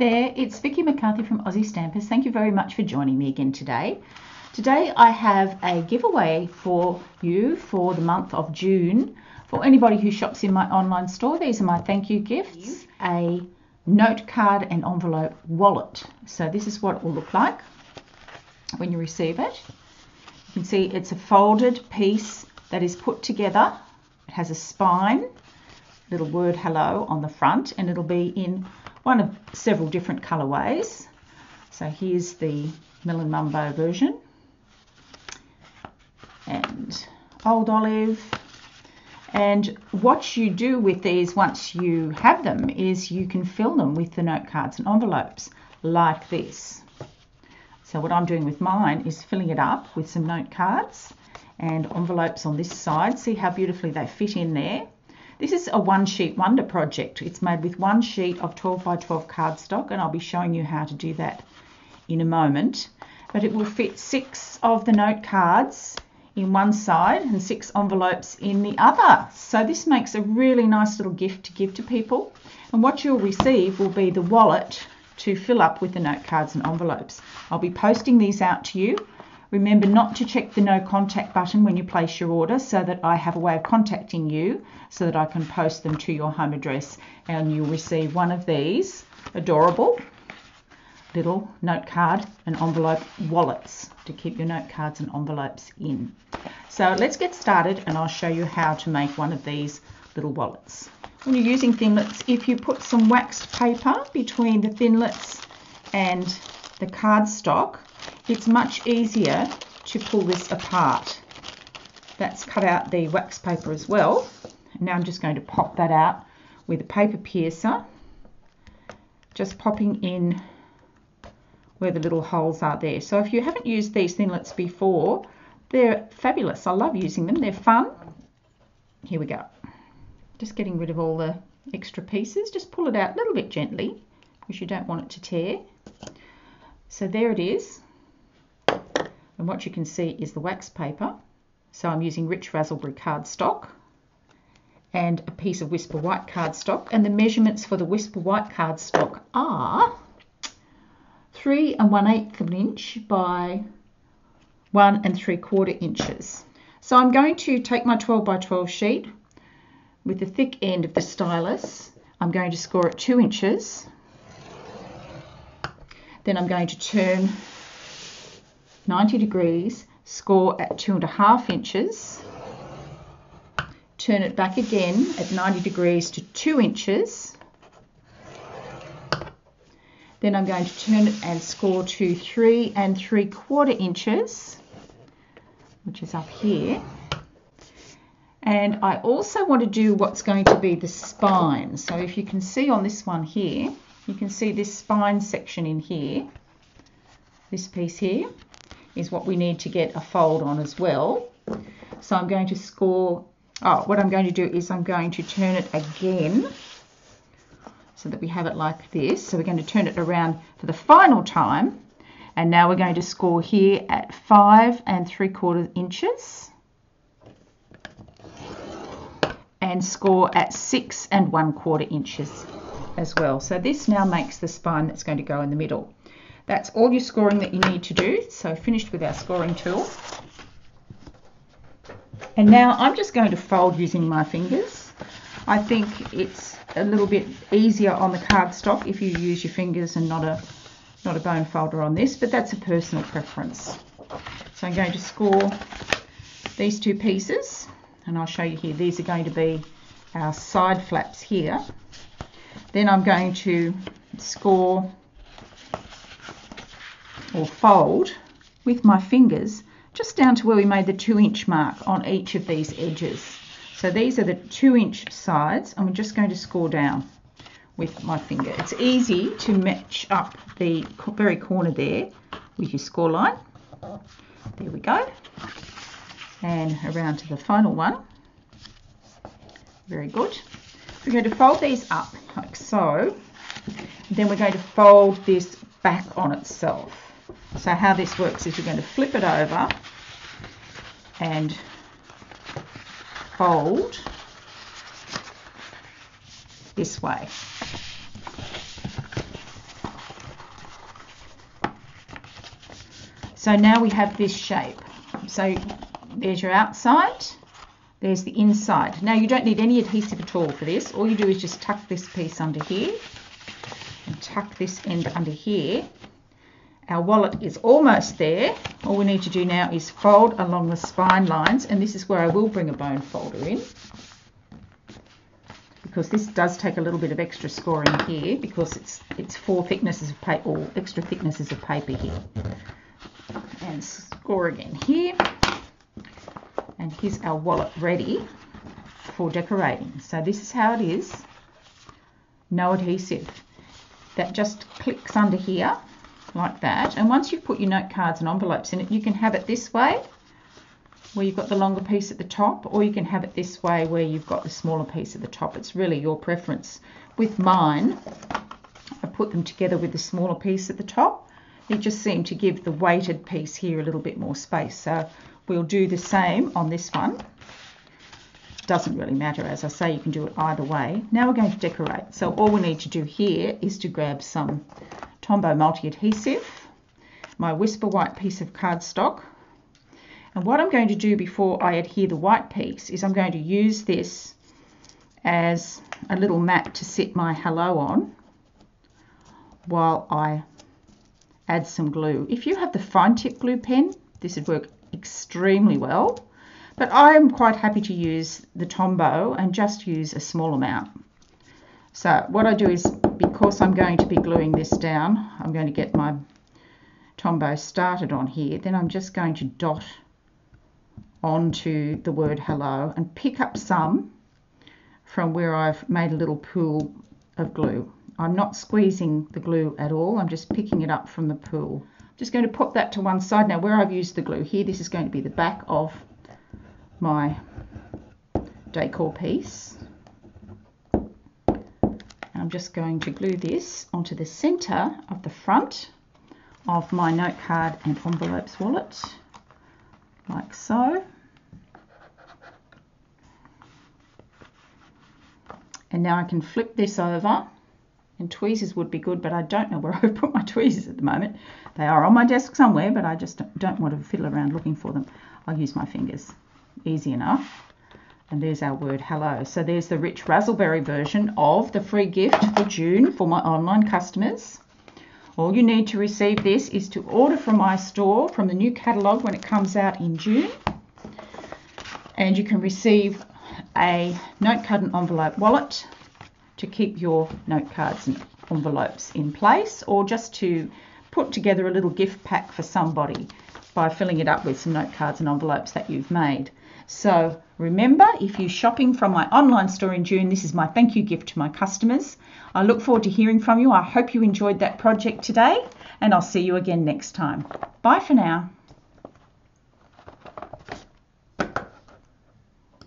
there, it's Vicki McCarthy from Aussie Stampers. Thank you very much for joining me again today. Today I have a giveaway for you for the month of June. For anybody who shops in my online store, these are my thank you gifts. A note card and envelope wallet. So this is what it will look like when you receive it. You can see it's a folded piece that is put together. It has a spine, little word hello on the front, and it'll be in one of several different colorways. So here's the Melon Mambo version and Old Olive. And what you do with these once you have them is you can fill them with the note cards and envelopes like this. So what I'm doing with mine is filling it up with some note cards and envelopes on this side. See how beautifully they fit in there. This is a one sheet wonder project. It's made with one sheet of 12 by 12 cardstock and I'll be showing you how to do that in a moment. But it will fit six of the note cards in one side and six envelopes in the other. So this makes a really nice little gift to give to people. And what you'll receive will be the wallet to fill up with the note cards and envelopes. I'll be posting these out to you Remember not to check the no contact button when you place your order so that I have a way of contacting you so that I can post them to your home address and you'll receive one of these adorable little note card and envelope wallets to keep your note cards and envelopes in. So let's get started and I'll show you how to make one of these little wallets. When you're using thinlits, if you put some waxed paper between the thinlits and the cardstock, it's much easier to pull this apart. That's cut out the wax paper as well. Now I'm just going to pop that out with a paper piercer, just popping in where the little holes are there. So if you haven't used these thinlits before, they're fabulous. I love using them. They're fun. Here we go. Just getting rid of all the extra pieces. Just pull it out a little bit gently because you don't want it to tear. So there it is. And what you can see is the wax paper. So I'm using Rich Razzleberry cardstock and a piece of Whisper White cardstock. And the measurements for the Whisper White cardstock are 3 and 1 8 of an inch by 1 and 3 quarter inches. So I'm going to take my 12 by 12 sheet with the thick end of the stylus. I'm going to score it 2 inches. Then I'm going to turn 90 degrees, score at two and a half inches, turn it back again at 90 degrees to two inches, then I'm going to turn it and score to three and three quarter inches, which is up here. And I also want to do what's going to be the spine. So if you can see on this one here, you can see this spine section in here, this piece here is what we need to get a fold on as well. So I'm going to score, oh, what I'm going to do is I'm going to turn it again so that we have it like this. So we're going to turn it around for the final time. And now we're going to score here at five and three quarter inches and score at six and one quarter inches as well. So this now makes the spine that's going to go in the middle. That's all your scoring that you need to do. So finished with our scoring tool. And now I'm just going to fold using my fingers. I think it's a little bit easier on the cardstock if you use your fingers and not a not a bone folder on this, but that's a personal preference. So I'm going to score these two pieces, and I'll show you here. These are going to be our side flaps here. Then I'm going to score or fold with my fingers just down to where we made the two inch mark on each of these edges. So these are the two inch sides and we're just going to score down with my finger. It's easy to match up the very corner there with your score line. There we go. And around to the final one. Very good. We're going to fold these up like so. Then we're going to fold this back on itself. So how this works is we're going to flip it over and fold this way. So now we have this shape. So there's your outside, there's the inside. Now you don't need any adhesive at all for this. All you do is just tuck this piece under here and tuck this end under here our wallet is almost there. All we need to do now is fold along the spine lines and this is where I will bring a bone folder in because this does take a little bit of extra scoring here because it's it's four thicknesses of paper or extra thicknesses of paper here. And score again here. And here's our wallet ready for decorating. So this is how it is. No adhesive. That just clicks under here like that. And once you've put your note cards and envelopes in it you can have it this way where you've got the longer piece at the top or you can have it this way where you've got the smaller piece at the top. It's really your preference. With mine I put them together with the smaller piece at the top. It just seemed to give the weighted piece here a little bit more space. So we'll do the same on this one. Doesn't really matter as I say you can do it either way. Now we're going to decorate. So all we need to do here is to grab some Tombow multi-adhesive my whisper white piece of cardstock and what I'm going to do before I adhere the white piece is I'm going to use this as a little mat to sit my hello on while I add some glue. If you have the fine tip glue pen, this would work extremely well. But I'm quite happy to use the Tombow and just use a small amount. So what I do is, because I'm going to be gluing this down, I'm going to get my Tombow started on here. Then I'm just going to dot onto the word hello and pick up some from where I've made a little pool of glue. I'm not squeezing the glue at all, I'm just picking it up from the pool. Just going to put that to one side. Now where I've used the glue here, this is going to be the back of my decor piece. I'm just going to glue this onto the center of the front of my note card and envelopes wallet like so. And now I can flip this over and tweezers would be good, but I don't know where I've put my tweezers at the moment. They are on my desk somewhere, but I just don't want to fiddle around looking for them. I'll use my fingers. Easy enough. And there's our word hello. So there's the rich razzleberry version of the free gift for June for my online customers. All you need to receive this is to order from my store from the new catalogue when it comes out in June. And you can receive a note card and envelope wallet to keep your note cards and envelopes in place or just to put together a little gift pack for somebody by filling it up with some note cards and envelopes that you've made. So remember, if you're shopping from my online store in June, this is my thank you gift to my customers. I look forward to hearing from you. I hope you enjoyed that project today, and I'll see you again next time. Bye for now.